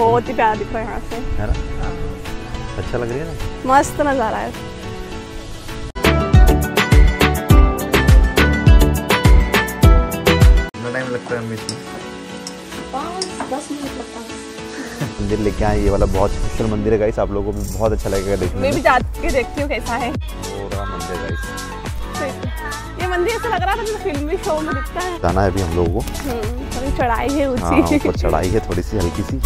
बहुत ही प्यारा दिख रहा है यहाँ से। है ना? अच्छा लग रही है ना? मस्त नज़ारा है। टाइम लगता है इसमें दस मिनट लगता है। मंदिर लेके आए ये वाला बहुत स्पेशल मंदिर है गाइस आप लोगों को भी बहुत अच्छा लगेगा देखने मैं। भी जाके देखती हूँ कैसा है। पूरा मंदिर गाइस ये मंदिर ऐसा लग रहा था जैसे फिल्मी शो में दिखता है। जाना है अभी हम लोगों को। चढ़ाई है हाँ ऊँची ऊपर चढ़ाई है थोड़ी सी हल्की सी।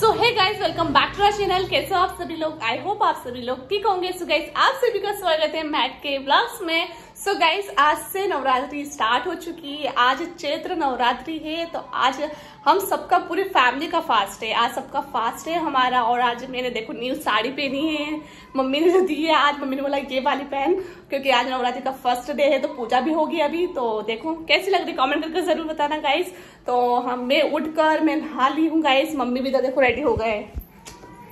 सो है guys welcome back to our channel कैसे हो आप सभी लोग? आई होप आप सभी लोग ठीक होंगे। सो गाइस आप सभी का स्वागत है मैट के ब्लॉग्स में। सो गाइस आज से नवरात्रि स्टार्ट हो चुकी है। आज चैत्र नवरात्रि है तो आज हम सबका पूरी फैमिली का फास्ट है। आज सबका फास्ट है हमारा, और आज मैंने देखो न्यू साड़ी पहनी है। मम्मी ने दी है आज, मम्मी ने बोला ये वाली पहन, क्योंकि आज नवरात्रि का फ़र्स्ट डे है तो पूजा भी होगी अभी। तो देखो, कैसी लग रही कमेंट करके ज़रूर बताना गाइस तो हम, मैं उठकर, मैं नहा ली हूँ गाइस मम्मी भी तो देखो रेडी हो गए।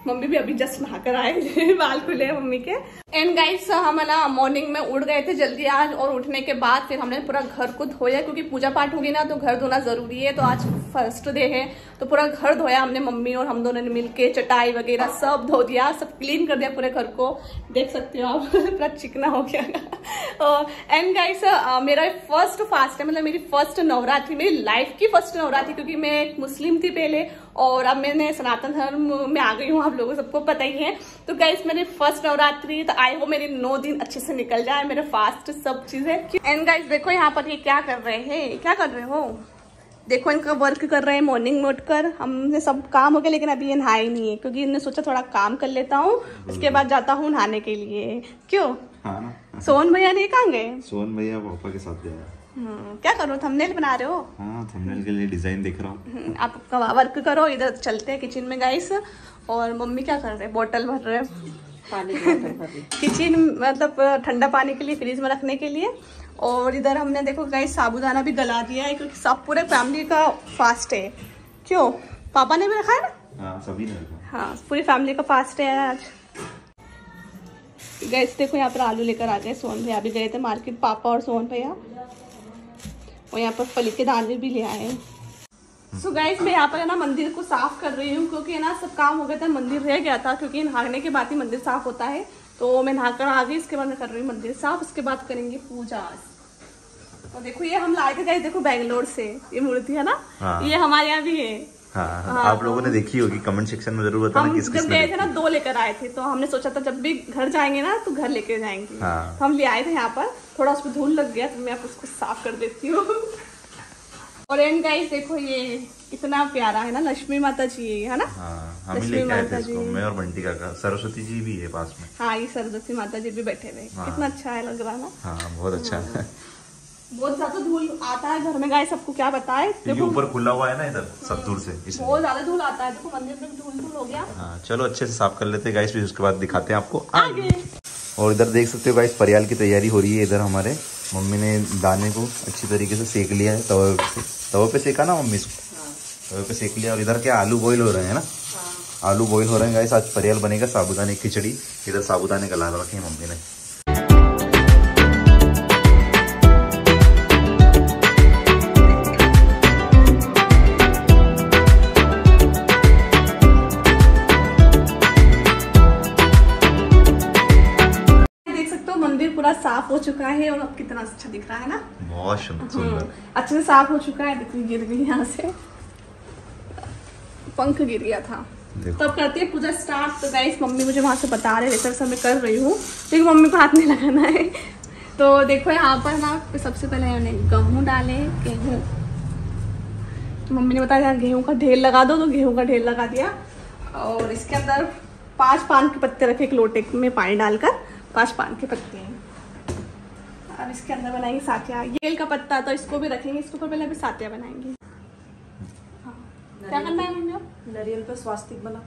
मम्मी भी अभी जस्ट नहा कर आए बाल खुले मम्मी के। एंड गाइस हम है ना मॉर्निंग में उठ गए थे जल्दी आज और उठने के बाद फिर हमने पूरा घर को धोया क्योंकि पूजा पाठ होगी ना तो घर धोना ज़रूरी है। तो आज फ़र्स्ट डे है तो पूरा घर धोया हमने, मम्मी और हम दोनों ने मिलके, चटाई वगैरह सब धो दिया, सब क्लीन कर दिया पूरे घर को। देख सकते हो आप, पूरा चिकना हो गया एंड गाइस मेरा फ़र्स्ट फास्ट है मतलब मेरी फ़र्स्ट नवरात्रि, मेरी लाइफ की फ़र्स्ट नवरात्रि, क्योंकि मैं एक मुस्लिम थी पहले, और अब मैंने सनातन धर्म में आ गई हूँ, आप लोगों सबको पता ही है। तो गाइस मेरी फ़र्स्ट नवरात्रि तो आई हो मेरे नौ दिन अच्छे से निकल जाए मेरे फास्ट सब चीज़ें। एंड गाइस देखो यहाँ पर ये क्या कर रहे हैं? क्या कर रहे हो? देखो इनका वर्क कर रहे हैं मॉर्निंग में उठकर हमने सब काम हो गया लेकिन अभी ये नहाए नहीं है क्योंकि इन्होंने सोचा थोड़ा काम कर लेता हूँ उसके बाद जाता हूँ नहाने के लिए। क्यों? हाँ। सोन भैया नहीं कहाँ गए? सोन भैया पापा के साथ गया। हम्म, क्या करो थंबनेल बना रहे हो? हाँ थंबनेल के लिए डिज़ाइन देख रहा हूँ। हम्म, आप वर्क करो इधर चलते हैं किचन में गाइस और मम्मी क्या कर रहे हैं? बोतल भर रहे हैं। किचन मतलब ठंडा पानी के लिए फ्रिज में रखने के लिए। और इधर हमने देखो गाइस साबुदाना भी गला दिया है क्योंकि सब पूरे फैमिली का फास्ट है। क्यों? पापा ने भी रखा है ना? हाँ सभी ने हाँ। पूरी फैमिली का फास्ट है आज। गैस देखो यहाँ पर आलू लेकर आ गए सोन भैया। भी गए थे मार्केट पापा और सोन भैया। और यहाँ पर फली के दाने भी ले आए सो गाइस मैं यहाँ पर है ना मंदिर को साफ़ कर रही हूँ क्योंकि है ना सब काम हो गया था मंदिर रह गया था क्योंकि नहाने के बाद ही मंदिर साफ़ होता है। तो मैं नहाकर आ गई इसके बाद मैं कर रही हूँ मंदिर साफ़ उसके बाद करेंगे पूजा आज। तो देखो ये हम लाए थे गाइस देखो बैंगलोर से ये मूर्ति है ना? हाँ। ये हमारे यहाँ भी है। हाँ, हाँ, आप लोगों ने देखी होगी कमेंट सेक्शन में ज़रूर बताना किस जब किस गए थे ना दो लेकर आए थे तो हमने सोचा था जब भी घर जाएँगे ना तो घर लेकर जाएँगे। हाँ। तो हम ले आए थे यहाँ पर थोड़ा उस पर धूल लग गया तो मैं आप उसको साफ़ कर देती हूँ। और एंड गाइस देखो ये इतना प्यारा है ना लक्ष्मी माता जी है ना? हाँ हम लेके आए थे इसको मैं और बंटी का सरस्वती जी भी है पास में। हाँ ये सरस्वती माता जी भी बैठे हुए हाँ। कितना अच्छा है लग रहा है ना? हाँ बहुत अच्छा है। बहुत ज़्यादा धूल आता है घर में गाय सबको क्या बताए? क्योंकि ऊपर खुला हुआ है ना इधर सब दूर से बहुत ज़्यादा धूल आता है देखो मंदिर में धूल धूल हो गया। हाँ चलो अच्छे से साफ़ कर लेते हैं गाइस फिर उसके बाद दिखाते हैं आपको। आगे। और इधर देख सकते हो गाइस परियाल की तैयारी हो रही है इधर हमारे। मम्मी ने दाने को अच्छी तरीके से सेक लिया है तवे पे तवे पे सेका ना मम्मी इसको तवे पे सेक लिया और इधर क्या आलू बॉईल हो रहे हैं ना? आलू बॉईल हो रहे हैं गाइस आज परियाल बनेगा साबुदाने की खिचड़ी। इधर साबुदाने लाल रखे हैं मम्मी ने। चुका है और अब कितना अच्छा दिख रहा है ना? बहुत सुंदर सुंदर अच्छे से साफ़ हो चुका है देखो गिर गई यहाँ से। पंख गिर गया था। तब करती है पूजा स्टार्ट तो गाइस मम्मी मुझे वहाँ से बता रहे थे मैं कर रही हूँ। लेकिन मम्मी को हाथ नहीं लगाना है। तो देखो यहाँ पर ना सबसे पहले मैंने गेहूँ डाले गेहूँ। तो मम्मी ने बताया गेहूँ का ढेर लगा दो तो गेहूँ का ढेर लगा दिया। और इसके अंदर पाँच पान के पत्ते रखे एक लोटे में पानी डालकर पाँच पान के पत्ते। हैं अब इसके अंदर बनाएँगे साथिया येल का पत्ता तो इसको भी रखेंगे। इसके ऊपर पहले अभी साथिया बनाएँगे। हाँ। क्या करना है मम्मी नरियल पे स्वास्तिक बना।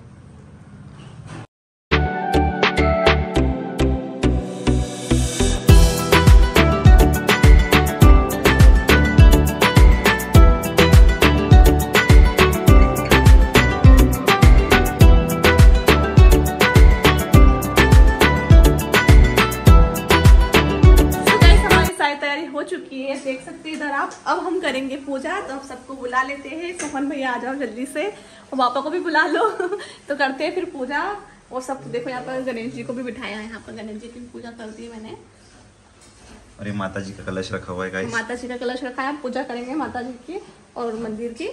करेंगे पूजा तो हम सबको बुला लेते हैं। सोहन भैया आ जाओ जल्दी से। और पापा को भी बुला लो। तो करते हैं फिर पूजा। और सब देखो यहाँ पर गणेश जी को भी बिठाया है। यहाँ पर गणेश जी की पूजा कर दी मैंने। अरे ये माता जी का कलश रखा हुआ है माता जी का कलश रखा है। पूजा करेंगे माता जी की और मंदिर की।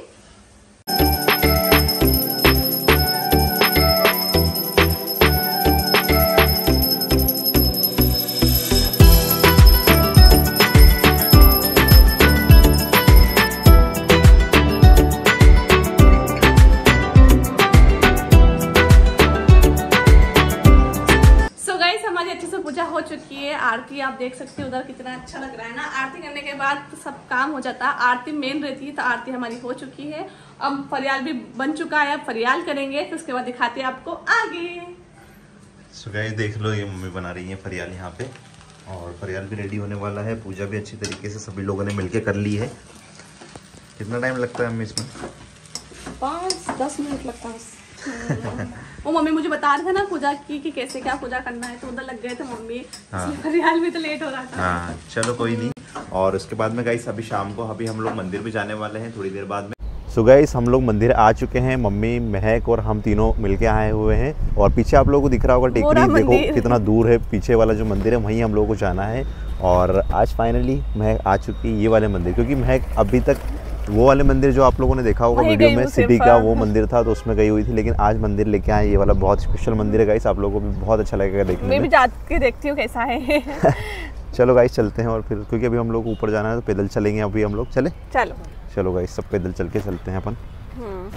आरती आप देख सकते हो उधर कितना अच्छा लग रहा है ना। आरती करने के बाद तो सब काम हो जाता। है आरती मेन रहती है तो आरती हमारी हो चुकी है। अब फरियाल भी बन चुका है अब फरियाल करेंगे फिर उसके बाद दिखाते हैं आपको आगे। सो गाइस देख लो ये मम्मी बना रही है फरियाल यहाँ पे। और फरियाल भी रेडी होने वाला है। पूजा भी अच्छी तरीके से सभी लोगों ने मिलके कर ली है। कितना टाइम लगता है मम्मी इसमें? पाँच दस मिनट लगता है। वो मम्मी मुझे बता रहे थे ना पूजा की कि कैसे क्या पूजा करना है तो उधर लग गए थे मम्मी। हाँ। फरियाल भी तो लेट हो रहा था। हाँ चलो कोई नहीं। और उसके बाद में गाइस अभी शाम को अभी हम लोग मंदिर भी जाने वाले हैं थोड़ी देर बाद में। सो गाइस हम लोग मंदिर आ चुके हैं मम्मी महक और हम तीनों मिलके आए हुए हैं। और पीछे आप लोगों को दिख रहा होगा टेकरी देखो कितना दूर है पीछे वाला जो मंदिर है वहीं हम लोगों को जाना है। और आज फाइनली महक आ चुकी है ये वाले मंदिर क्योंकि महक अभी तक वो वाले मंदिर जो आप लोगों ने देखा होगा वीडियो में सिटी का वो मंदिर था तो उसमें गई हुई थी लेकिन आज मंदिर लेके आए ये वाला बहुत स्पेशल मंदिर है गाइस आप लोगों को भी बहुत अच्छा लगेगा देखने मैं में। भी जाके देखती हूँ कैसा है। चलो गाइस चलते हैं और फिर क्योंकि अभी हम लोग को ऊपर जाना है तो पैदल चलेंगे अभी हम लोग चले? चलो। चलो गाइस सब पैदल चल के चलते हैं अपन। हम्म।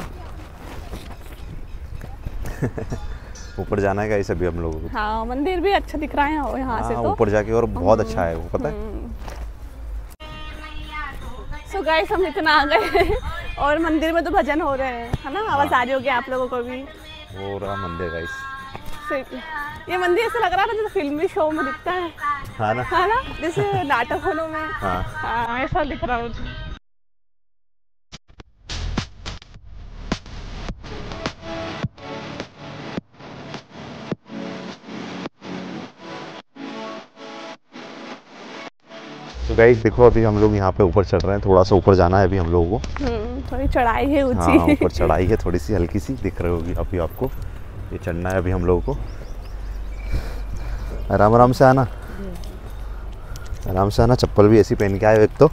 ऊपर जाना है गाइस अभी हम लोगों को। हाँ मंदिर भी अच्छा दिख रहा है यहाँ से हाँ, तो। ऊपर जाके और बहुत अच्छा है वो पता है? सो गाइस हम इतना आ गए और मंदिर में तो भजन हो रहे हैं है ना? आवाज़ आ रही होगी आप लोगों को भी। वो रहा मंदिर गाइस ये मंदिर ऐसा लग रहा है ना जैसे फिल्मी शो में दिखता है। हाँ ना। है ना? जैसे नाटकों में। हाँ। हाँ ऐसा दिख रहा है तो गाइस देखो अभी हम लोग यहाँ पे ऊपर चढ़ रहे हैं थोड़ा सा ऊपर जाना है अभी हम लोगों को। हम्म, थोड़ी चढ़ाई है हाँ ऊँची। ऊपर चढ़ाई है थोड़ी सी हल्की सी दिख रही होगी अभी आपको। ये चढ़ना है अभी हम लोगों को। आराम आराम से आना। आराम से आना चप्पल भी ऐसी पहन के आए एक तो।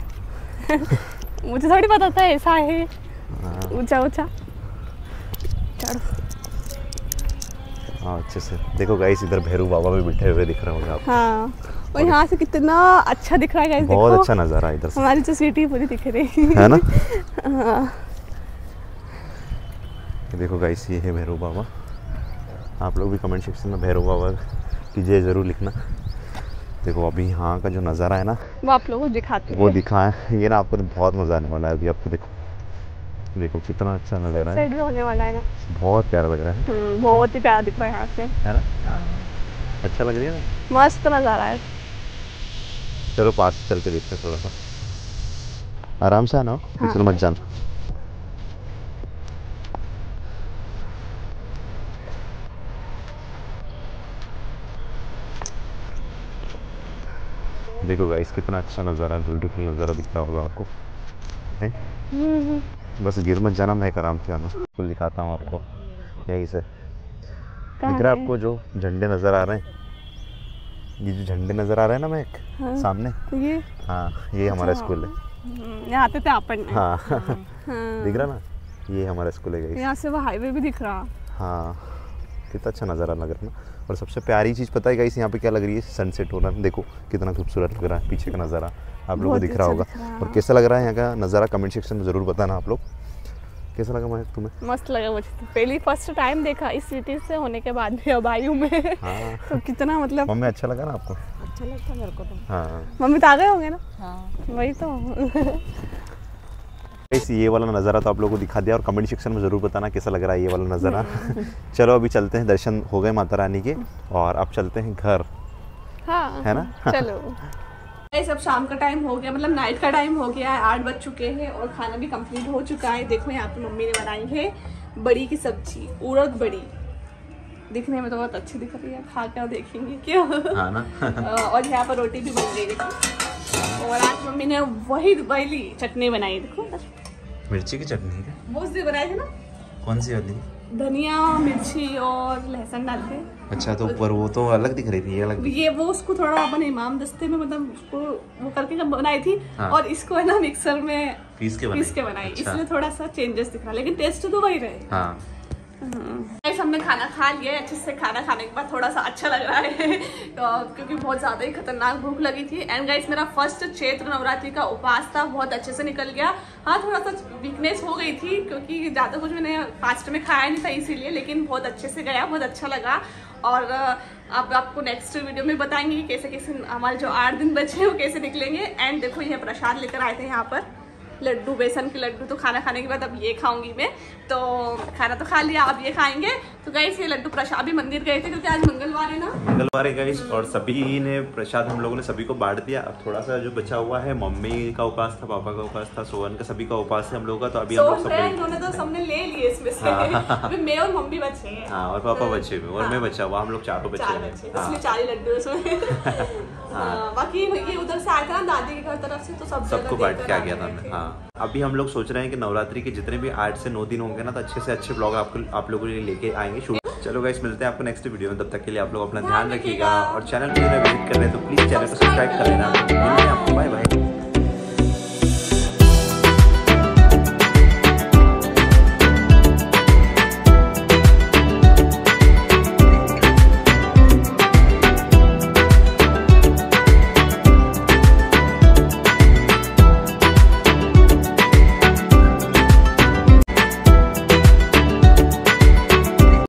मुझे थोड़ी पता था ऐसा है। हाँ। ऊँचा ऊँचा। हाँ अच्छे से। देखो गाइस इधर भैरू बाबा भी बैठे हुए दिख रहे होंगे आपको। हाँ। और यहाँ से कितना अच्छा दिख रहा है बहुत देखो। अच्छा नज़ारा इधर हमारी जो सिटी पूरी दिख रही है। ना? हाँ। देखो गाइस ये है भैरव बाबा। आप लोग भी कमेंट सेक्शन में भैरव बाबा की जय ज़रूर लिखना। देखो अभी यहाँ का जो नज़ारा है ना वो आप लोगों को दिखाते वो हूँ। दिखा है। ये ना आपको बहुत मज़ा आने वाला है अभी आपको देखो। देखो कितना अच्छा रहा है। साइड होने वाला है ना। बहुत प्यारा लग रहा है। हम्म, बहुत ही प्यारा दिख रहा है यहाँ से। है ना? अच्छा लग रही है ना? मस्त नज़ारा है। चलो पास चल के देखते हैं थोड़ा सा। आराम से आना फिसल मत जाना। देखो गाइस कितना अच्छा नज़ारा ब्यूटीफुल नज़ारा दिखता होगा आपको। है? हम्म, बस गिर मत जाना मैं आराम से आना। बिल्कुल दिखाता हूँ आपको। यहीं से। दिख रहा है है? आपको जो झंडे नज़र आ रहे हैं? ये जो झंडे नज़र आ रहे हैं ना मैं हाँ। सामने। ये? हाँ ये हमारा अच्छा। स्कूल है। हम्म, यहाँ पे थे हाँ। हाँ। दिख रहा ना? ये हमारा स्कूल है यहाँ से वो हाईवे भी दिख रहा। हाँ। कितना अच्छा नज़ारा लग रहा है ना। और सबसे प्यारी चीज़ पता है गाइस यहाँ पे क्या लग रही है? सनसेट हो रहा है। देखो कितना खूबसूरत लग रहा है पीछे का नज़ारा। आप लोगों को दिख रहा अच्छा होगा। और। कैसा लग रहा है यहाँ का नज़ारा? कमेंट सेक्शन में ज़रूर बताना आप लोग। कैसा लगा मैं तुम्हें? मस्त लगा मुझे तो। पहली फ़र्स्ट टाइम देखा इस सिटी से होने के बाद भी अब आई हूँ मैं। हाँ। तो कितना मतलब मम्मी अच्छा लगा ना आपको? अच्छा लगता मेरे को तो। हाँ। मम्मी तो आ गए होंगे ना? हाँ। वही तो। गाइस ये वाला नज़ारा तो आप लोगों को दिखा दिया और कमेंट सेक्शन में ज़रूर बताना कैसा लग रहा है ये वाला नज़ारा। चलो अभी चलते हैं दर्शन हो गए माता रानी के और अब चलते हैं घर। हाँ। है ना? चलो। ये सब शाम का टाइम हो गया मतलब नाइट का टाइम हो गया है आठ बज चुके हैं और खाना भी कंप्लीट हो चुका है। देखो यहाँ पे मम्मी ने बनाई है बड़ी की सब्ज़ी उड़द बड़ी। दिखने में तो बहुत अच्छी दिख रही है खा कर देखेंगे क्यों? हाँ और यहाँ पर रोटी भी बन गई देखो। और आज मम्मी ने वही वाली चटनी बनाई देखो। मिर्ची की चटनी है? वो बनाए थे ना? कौन सी वाली? धनिया मिर्ची और लहसुन डाल के। अच्छा तो ऊपर वो तो अलग दिख रही थी ये अलग ये वो उसको थोड़ा अपन इमाम दस्ते में मतलब उसको वो करके जब बनाई थी हाँ। और इसको है ना मिक्सर में पीस के बनाई। पीस के बनाई। अच्छा। इसलिए थोड़ा सा चेंजेस दिख रहा लेकिन टेस्ट तो वही रहे। हाँ। गाइस हमने खाना खा लिया है, अच्छे से खाना खाने के बाद थोड़ा सा अच्छा लग रहा है। तो क्योंकि बहुत ज़्यादा ही खतरनाक भूख लगी थी। एंड गाइस मेरा फ़र्स्ट चैत्र नवरात्रि का उपवास था, बहुत अच्छे से निकल गया। हाँ थोड़ा सा वीकनेस हो गई थी, क्योंकि ज़्यादा कुछ मैंने फास्ट में खाया नहीं था इसीलिए, लेकिन बहुत अच्छे से गया, बहुत अच्छा लगा। और अब आपको नेक्स्ट वीडियो में बताएँगे कि कैसे कैसे हमारे जो आठ दिन बचे हैं, वो कैसे निकलेंगे। एंड देखो ये प्रसाद लेकर आए थे यहाँ पर। लड्डू बेसन के लड्डू तो खाना खाने के बाद अब ये खाऊँगी मैं। तो खाना तो खा लिया अब ये खाएँगे। तो गई ये लड्डू प्रसाद भी मंदिर गए थे क्योंकि आज मंगलवार है ना? मंगलवार है गाइस और सभी ने प्रसाद हम लोगों ने सभी को बांट दिया। अब थोड़ा सा जो बचा हुआ है मम्मी का उपास था पापा का उपास था सोहन का सभी का उपास है हम लोगों का तो अभी हम लोग सब तो सबने ले लिए इसमें से। अभी मैं और मम्मी बचे हैं। हाँ और पापा बचे हुए और मैं बचा हुआ हम लोग चारों चार हैं। हाँ। इसलिए चार ही लड्डू हाँ, बाकी ये उधर से आया था ना दादी के घर तरफ़ से तो सब सबको बांट के आ गया था मैं हाँ। अभी हम लोग सोच रहे हैं कि नवरात्रि के जितने भी आठ से नौ दिन होंगे ना तो अच्छे से अच्छे ब्लॉग आपको आप लोगों के लिए लेके आएँगे। शूट चलो गाइस मिलते हैं आपको नेक्स्ट वीडियो में। तब तक के लिए आप लोग अपना ध्यान रखिएगा और चैनल विज़िट कर रहे हैं तो प्लीज़ चैनल को सब्सक्राइब कर लेना। मिलते हैं आपको। Bye bye